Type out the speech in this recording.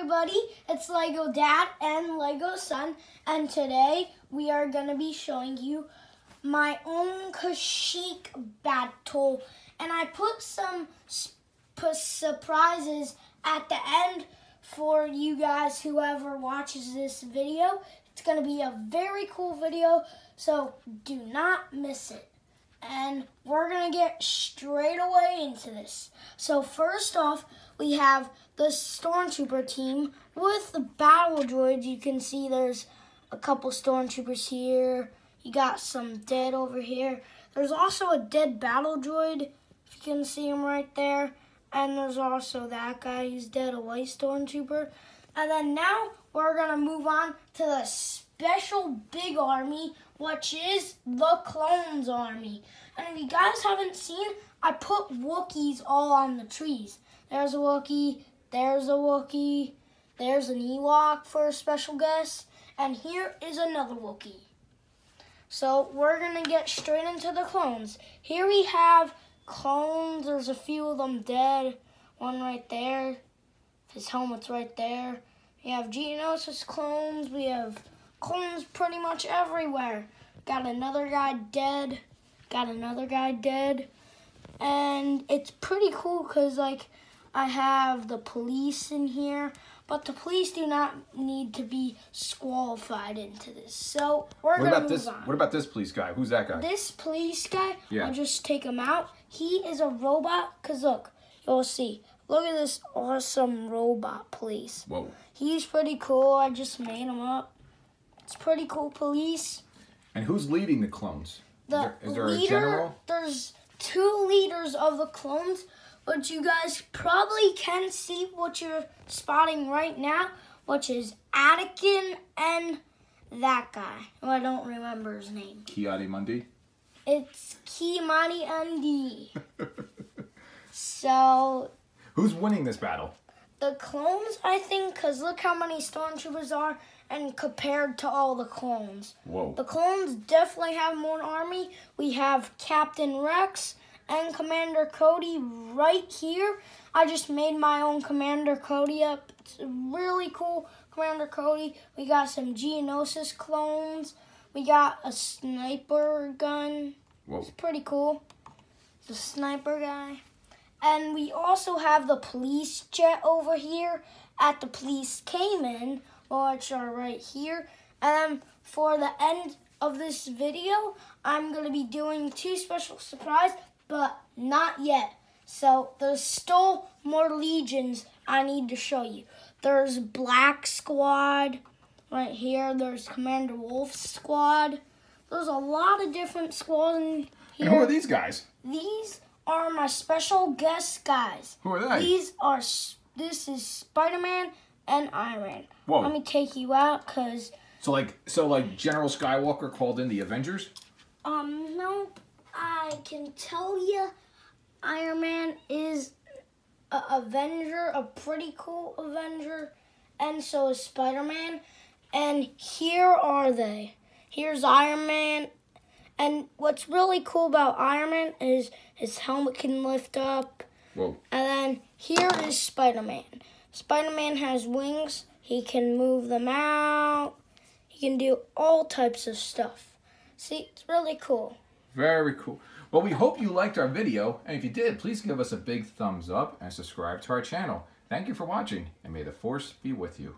everybody, it's Lego Dad and Lego Son, and today we are going to be showing you my own Kashyyyk battle. And I put some surprises at the end for you guys, whoever watches this video. It's going to be a very cool video, so do not miss it. And we're going to get straight away into this. So first off, we have the Stormtrooper team with the battle droids. You can see there's a couple Stormtroopers here. You got some dead over here. There's also a dead battle droid, if you can see him right there. And there's also that guy who's dead, a white Stormtrooper. And then now we're going to move on to the special big army, which is the Clones Army. And if you guys haven't seen, I put Wookiees all on the trees. There's a Wookiee, there's a Wookiee, there's an Ewok for a special guest, and here is another Wookiee. So we're going to get straight into the clones. Here we have clones. There's a few of them dead. One right there. His helmet's right there. We have Geonosis clones. We have clones pretty much everywhere. Got another guy dead. Got another guy dead. And it's pretty cool because, like, I have the police in here. But the police do not need to be disqualified into this. So we're what gonna move this, on. What about this police guy? Who's that guy? This police guy, Yeah. I'll just take him out. He is a robot, because look, you'll see. Look at this awesome robot police. Whoa. He's pretty cool. I just made him up. It's pretty cool police. And who's leading the clones? The is there, is there leader, a general? there's two leaders of the clones, but you guys probably can see what you're spotting right now, which is Anakin and that guy. who I don't remember his name. Ki-Adi-Mundi? It's Kimani Undi. so Who's winning this battle? the clones, I think, because look how many stormtroopers are, and compared to all the clones. Whoa. The clones definitely have more army. We have Captain Rex and Commander Cody right here. I just made my own Commander Cody up. It's really cool, Commander Cody. We got some Geonosis clones. We got a sniper gun. Whoa. It's pretty cool. The sniper guy. And we also have the police jet over here at the police Cayman, Oh, which are right here. And then for the end of this video, I'm going to be doing two special surprise, but not yet. So there's still more legions I need to show you. There's Black Squad right here. There's Commander Wolf Squad. There's a lot of different squads in here. And who are these guys? These are my special guest guys. Who are they? These are, this is Spider-Man and Iron Man. Whoa. Let me take you out because, So like so like General Skywalker called in the Avengers? um, no, I can tell you Iron Man is a Avenger, a pretty cool Avenger, and so is Spider-Man. And here are they. Here's Iron Man. And what's really cool about Iron Man is his helmet can lift up. Whoa. And then here is Spider Man. Spider Man has wings, he can move them out, he can do all types of stuff. See, it's really cool. Very cool. Well, we hope you liked our video, and if you did, please give us a big thumbs up and subscribe to our channel. Thank you for watching, and may the Force be with you.